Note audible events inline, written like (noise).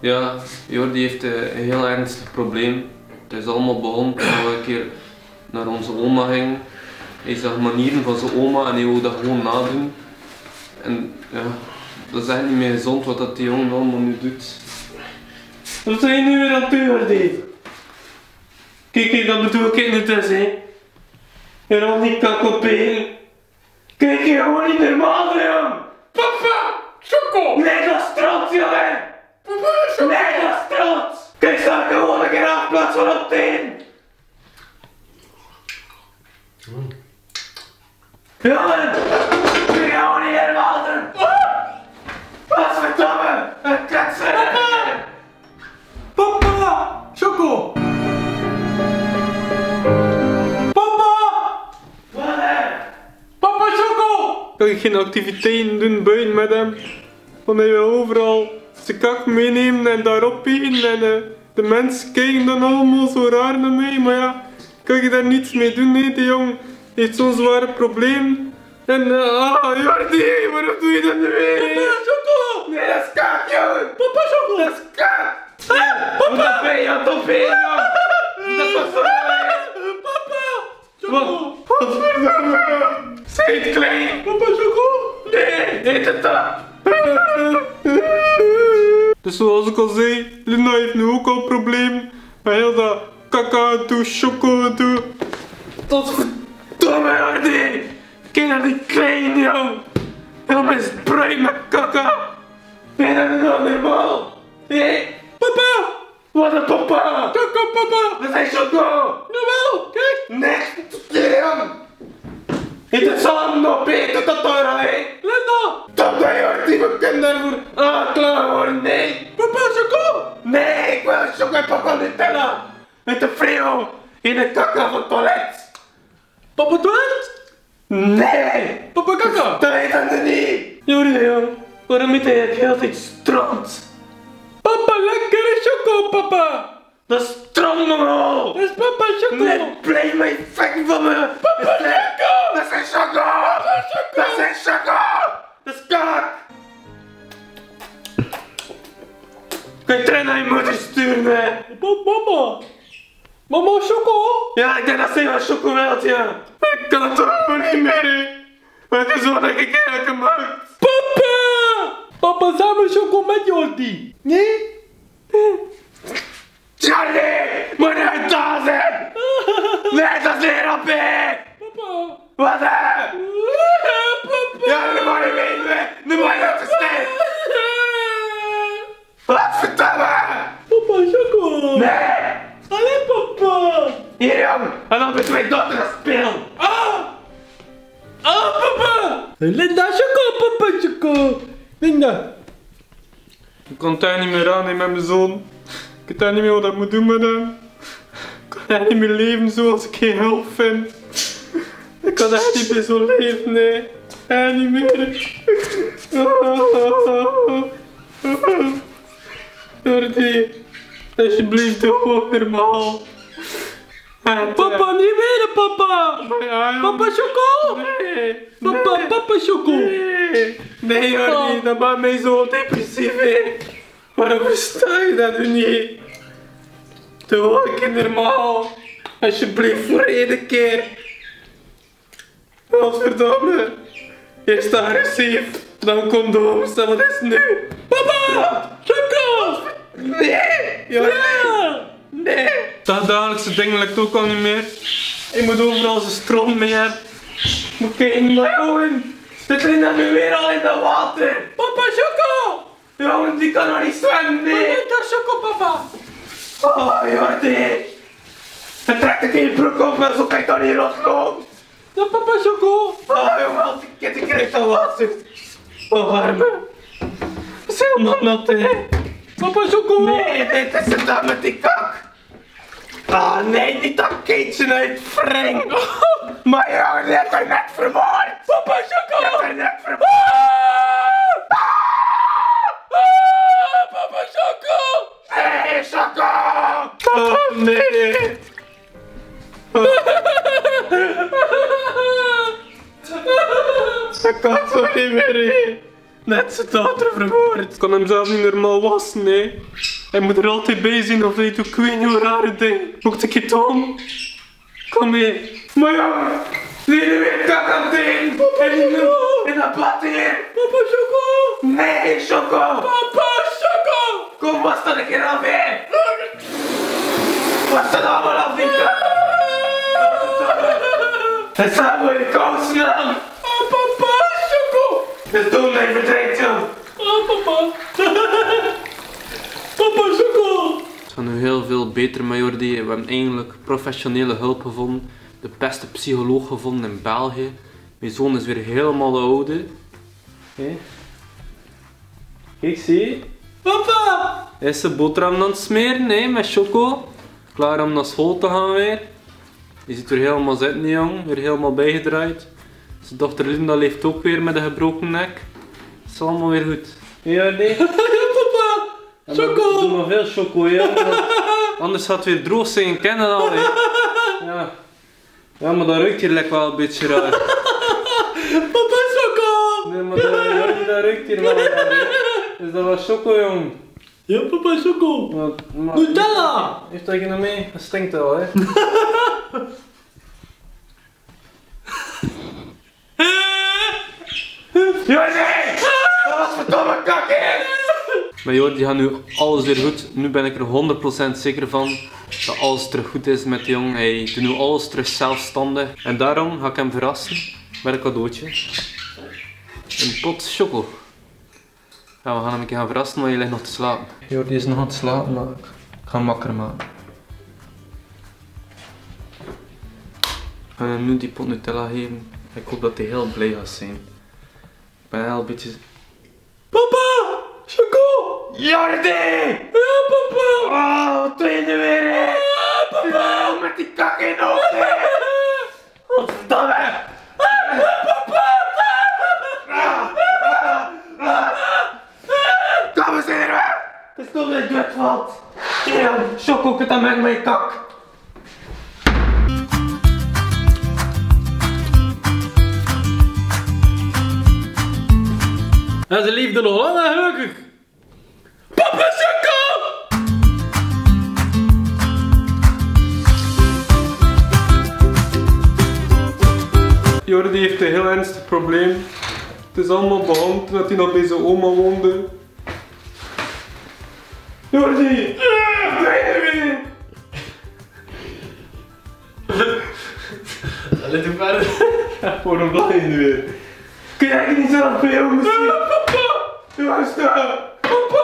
Ja, Jordi heeft eh, een heel ernstig probleem. Het is allemaal begonnen toen we een keer naar onze oma gingen. Hij zag manieren van zijn oma en hij wilde dat gewoon nadoen. En ja, dat is echt niet meer gezond wat dat die jongen allemaal nu doet. Wat zijn je nu weer aan het doen? Kijk, kijk, dat bedoel ik niet eens, hè. Je rond die kakoperen. Kijk, je gewoon niet normaal, jong. Papa! Choco! Nee, dat is trots, jongen! Nee, dat is trots! Kijk, sta gewoon een keer af plaats van op tien! Jongen! Geen activiteiten doen buiten met hem? Want hij wil overal zijn kak meenemen en daarop eten en eh, de mensen kijken dan allemaal zo raar naar mij. Maar ja, kan je daar niets mee doen? Nee, die jong heeft zo'n zware probleem. En eh, ah, Jordi, waarom doe je dat nu weer? Papa Choco! Nee, dat is kak, jongen! Papa Choco! Dat is kak! Wat dat ben je aan het? Dat was zo Papa! Wat? Wat verdomme! Zijt klein! Papa Choco! Nee, eet het dan! Dus zoals ik al zei, Linda heeft nu ook al een probleem. Met heel dat kaka toe, choco toe. Tot verdomme, Jordi! Kijk naar die klein, jong! Heel bruin met kaka! Ben je dat nou normaal? Hé? Papa! Wat een papa! Kaka papa! Dat is choco! Jawel, kijk! Nee, jong! Het op, eet het tot daar, hé! Linda! Top dat Jordi, we kunnen daarvoor aanklagen worden, nee! Papa choco! Nee, ik wil choco en papa Nutella! Met de frio in de kaka van het toilet! Papa toilet! Nee! Papa kaka! Dat weet dat niet! Jordi, jong, waarom eet heel stront? Papa lekkere choco papa! Dat is strommerol! Dat is papa choco! Nee, blijf mij fucking van me! Papa choco! Dat is choco! Dat is choco! Dat is kak! Kan je terug naar je moeder sturen, hè? Mama! Mama choco! Ja, ik denk dat ze wel choco wilt, ja. Ik kan het toch niet meer, hè? Maar het is wat ik heb gemaakt. Papa! Papa samen choco met Jordi! Nee? Thuis, hè? Nee, dat is niet op, hè? Papa! Wat, hè? Papa! Ja, nu moet je mee? Nu moet je de stad. Wat verdomme! Papa choco! Nee! Allee papa! Hier, jong! En dan met mijn dochter gaan spelen! Ah! Ah papa! Linda choco, papa choco! Linda! Ik kan daar niet meer aan met mijn zoon. Ik weet daar niet meer wat ik moet doen met hem. Ik kan echt niet meer leven zoals ik geen hulp vind. Ik kan echt niet meer zo leven, nee. Echt niet meer. Jordi, alsjeblieft doe gewoon normaal. Papa, niet weer, papa! Papa Choco! Nee! Papa, papa Choco! Nee, nee Jordi, Oh. dat maakt mij zo depressief. Waarom versta je dat nu niet? Doe een keer normaal. Alsjeblieft, voor één keer. Godverdomme. Eerst agressief, dan condooms, en wat is het nu? Papa! Choco! Nee. Ja! Nee. Dagdagelijkse dingen lukt ook al niet meer. Ik moet overal zijn stroom mee hebben. Moet kijken, maar jongen. Dit ligt dan nu weer al in dat water. Papa Choco! Jongen, die kan nog niet zwemmen, nee. Oh, Jordi. Dan trekt ik in je broek op en zo kan ik dan niet papa Choco! Oh, jongen, als ik ik krijg dat water. Oh, warme. Dat is helemaal nat, hè. Papa Choco! Nee, dit is het dan met die kak. (laughs) Ah, nee, niet dat kindje uit Frank. Maar die heeft er net vermoord. Papa er net vermoord. Ah, papa Choco! Nee, nee. Dat kan zo niet meer, hè. Net zijn dochter vermoord. Ik kan hem zelf niet normaal wassen, hè. Hij moet er altijd bij zijn of hij doet ik weet niet hoe rare ding. Moet ik het doen? Kom mee. Maar ja, die weer kak aan ding. En die nu in dat bad hier. Papa Choco. Nee, Choco. Papa Choco. Kom, was dat een keer af, Was dat allemaal af, hè. Het staat voor de kousen aan. Oh, papa, Choco. Het doen mij verdrinkt, joh. Oh, papa. papa, Choco. Het gaat nu heel veel beter met Jordi. We hebben eigenlijk professionele hulp gevonden. De beste psycholoog gevonden in België. Mijn zoon is weer helemaal de oude. Hé. Kijk, zie? Papa. Hij is zijn boterham aan het smeren, hè, met choco. Klaar om naar school te gaan weer. Je ziet er helemaal zitten, jong. Weer helemaal bijgedraaid. Zijn dochter Linda leeft ook weer met een gebroken nek. Het is allemaal weer goed. Ja, nee. (laughs) Ja, papa. Choco. Doe maar veel choco, ja. (laughs) Anders gaat het weer droog zijn, kennen al. hè. Ja. Ja, maar dat ruikt hier lekker wel een beetje raar. (laughs) Papa, Choco. Nee, maar dat, dat ruikt hier wel raar. hè. Is dat wel choco, jong? Ja, papa, Choco. Maar, maar- Nutella. Heeft dat geen mee? Dat stinkt wel, hè? (laughs) Ja, nee. Dat was verdomme kak, hè. Maar Jordi gaat nu alles weer goed. Nu ben ik er 100% zeker van dat alles terug goed is met de jong. Hij doet nu alles terug zelfstandig. En daarom ga ik hem verrassen met een cadeautje. Een pot choco. Ja, we gaan hem een keer gaan verrassen, maar je ligt nog te slapen. Jordi is nog aan het slapen, maar ik ga hem wakker maken. Ik ga hem nu die pot Nutella geven. Ik hoop dat hij heel blij gaat zijn. Ik ben heel een beetje... Papa. Choco. Jordi. Ja, papa. Oh, wat doe je nu weer? Ja, papa. Met die kak in de hoofd, hè. (laughs) Godverdomme. Kom eens hier, hè. Het is toch dat je het valt. Ja, Choco, het aan mij met je kak. En ze liefde nog lang en gelukkig. Papa Choco! Jordi heeft een heel ernstig probleem. Het is allemaal behandeld dat hij nog bij zijn oma woonde. Jordi! Ah, (laughs) weer! Allee, doe verder. Lach je nu weer? Kun jij niet zelf bij jou misschien? dat? Papa!